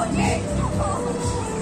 Ajude! Socorro!